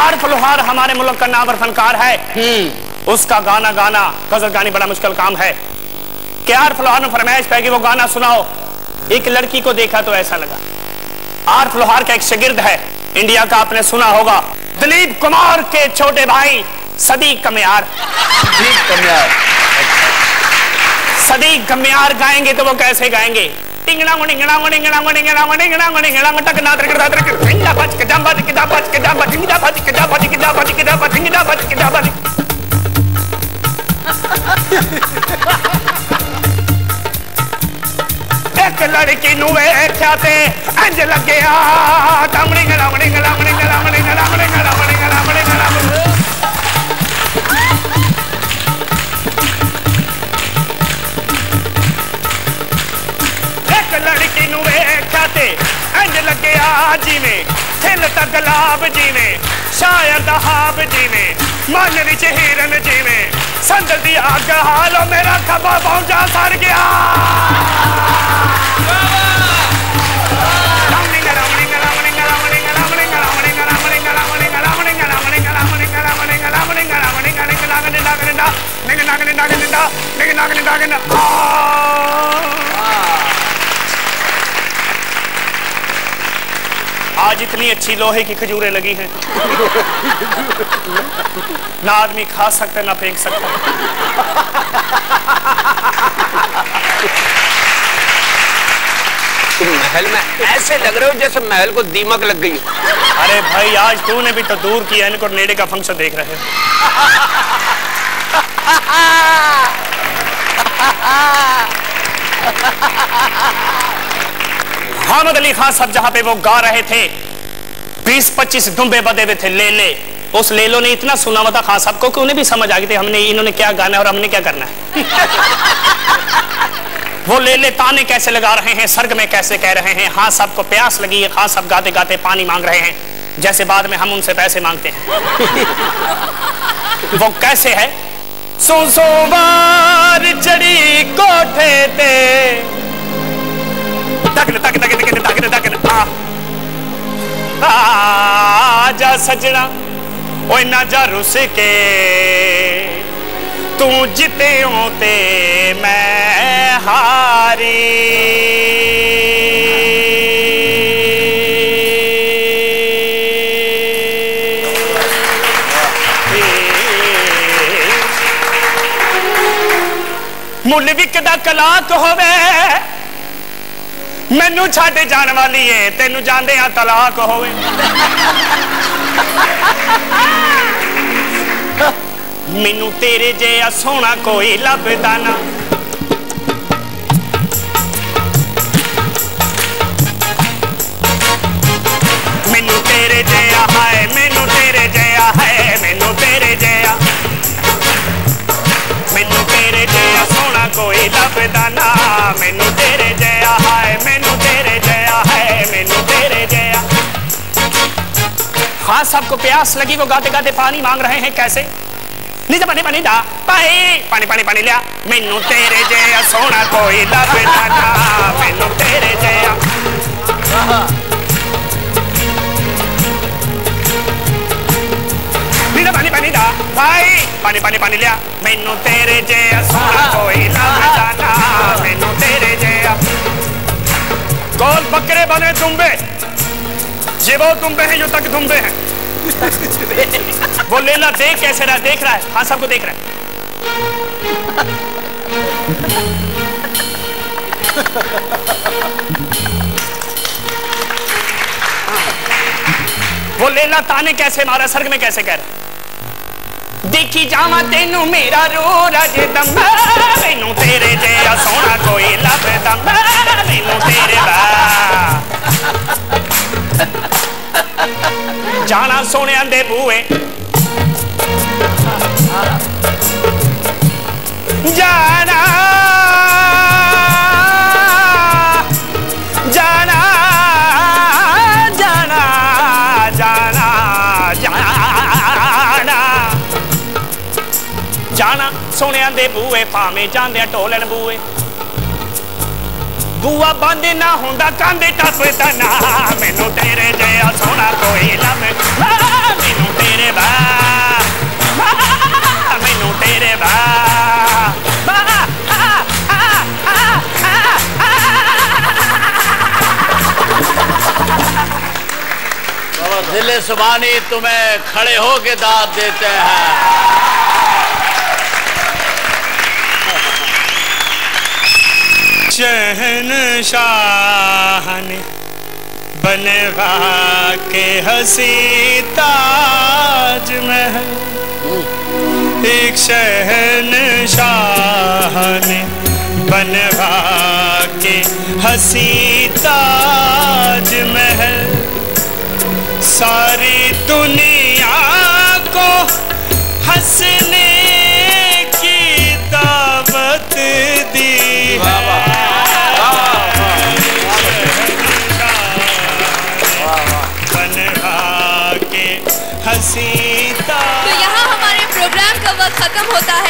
आरफ लोहार हमारे मुल्क का नाबर फनकार है। उसका गाना गाना गज़ल गानी बड़ा मुश्किल काम है। कि आरफ लोहार ने फरमाइश पाएगी वो गाना सुनाओ? एक लड़की को देखा तो ऐसा लगा। आरफ लोहार का एक शागिर्द है। इंडिया का आपने सुना होगा। दिलीप कुमार के छोटे भाई सदीक कमियार। सदीक कमियार गाएँगे तो वो कैसे गाएँगे? टिंगड़ा मुड़िंगड़ा मुड़िंगड़ा मुड़िंगड़ा मुड़िंगड़ा मुड़िंगड़ा मुटक ना तरक तरक टिंगड़ा बच के डंबा के डंबा के डंबा टिंगड़ा बच के डंबा के डंबा के डंबा टिंगड़ा बच के डंबा एक लड़की नु वेख्या ते इंज लगया टमड़िंगड़ा मुड़िंगड़ा मुड़िंगड़ा मुड़िंगड़ा मुड़िंगड़ा मुड़िंगड़ा मुड़िंगड़ा जीवे हिल तलाब जीवे शायर दहाब जीवे मन बिच हिरन जीवे संदल की अग हाल मेरा खबा पौजा सर गया Ah! आज इतनी अच्छी लोहे की खजूरें लगी हैं। ना आदमी खा सकता ना फेंक सकता। महल में ऐसे लग रहे हो जैसे महल को दीमक लग गई हो। अरे भाई आज तूने भी तो दूर किया इनको नेड़े का फ़ंक्शन देख रहे हो। मोहम्मद अली खान साहब जहाँ पे वो गा रहे थे 20-25 दुम्बे बदे हुए थे ले ले उस लेलो ने इतना सुना हुआ था खान साहब को कि उन्हें भी समझ आ गई थी हमने, इन्होंने क्या गाना है और हमने क्या करना है। वो ले ले ताने कैसे लगा रहे हैं सर्ग में कैसे कह रहे हैं हाँ सबको प्यास लगी है, खान साहब गाते गाते पानी मांग रहे हैं, जैसे बाद में हम उनसे पैसे मांगते हैं। वो कैसे है? सो सोमवार चढ़ी कोठे ते ਟਕਨ ਟਕਨ ਟਕਨ ਟਕਨ ਟਕਨ ਟਕਨ ਆ। ਆ, ਜਾ ਸਜਣਾ ਕੇ। ਤੂੰ ਜਿੱਤੇ ਤੇ ਮੈਂ ਹਾਰੀ। ਮੁੱਲ ਵਿਕਦਾ ਕਲਾਕ ਹੋਵੇ? ਮੈਨੂੰ ਛੱਡ ਜਾਣ ਵਾਲੀ ਏ ਤੈਨੂੰ ਜਾਂਦੇ ਆ ਤਲਾਕ ਹੋਵੇ। ਮੈਨੂੰ ਤੇਰੇ ਜਿਹਾ ਸੋਹਣਾ ਕੋਈ ਲੱਭਦਾ ਨਾ। ਕੋਈ ਲੱਭਦਾ ਨਾ ਮੈਨੂੰ ਤੇਰੇ ਜਿਹਾ ਹੈ ਮੈਨੂੰ ਤੇਰੇ ਜਿਹਾ ਹੈ ਮੈਨੂੰ ਤੇਰੇ ਜਿਹਾ हाँ सबको प्यास लगी वो गाते गाते पानी मांग रहे हैं कैसे नीचे पानी पानी दा पाई पानी पानी पानी लिया मैनू तेरे जया सोना कोई लभदा ना मैनू तेरे जया नीचे पानी पानी दा पाई पानी पानी पानी लिया। मैनू तेरे जया सोना कोई ना मैनू तेरे जया कौन बकरे बने तुम्बे ये वो तुम्बे हैं जो तक तुम्बे हैं। वो लेला देख कैसे रहा देख रहा है। हाँ सबको देख रहा है। वो लेला ताने कैसे मारा? सर्ग में कैसे कह रहा ਦੇਖੀ ਜਾਵਾਂ ਤੈਨੂੰ ਮੇਰਾ ਰੋ ਰਜਦਾ ਮੈਂ ਮੈਨੂੰ ਤੇਰੇ ਜਿਹਾ ਸੋਹਣਾ ਕੋਈ ਲੱਭਦਾ, ਮੈਂ ਮੈਨੂੰ ਤੇਰੇ ਵਾ ਜਾਣਾ ਸੋਹਣਿਆਂ ਦੇ ਬੂਏ ਜਾਣਾ। सुनिया दे बूए भावे जाते टोलन बूए बुआ बंद ना हों कंधे टपता मैनू तेरे जया सोना कोई लम मैनू तेरे बा मैनू तेरे बा दिले सुबानी तुम्हें खड़े होके दाद देते हैं शहनशाह ने बनवा के हसी ताज महल एक शहनशाह ने बनवा के हसी ताज महल सारी दुनिया को हंसने होता है।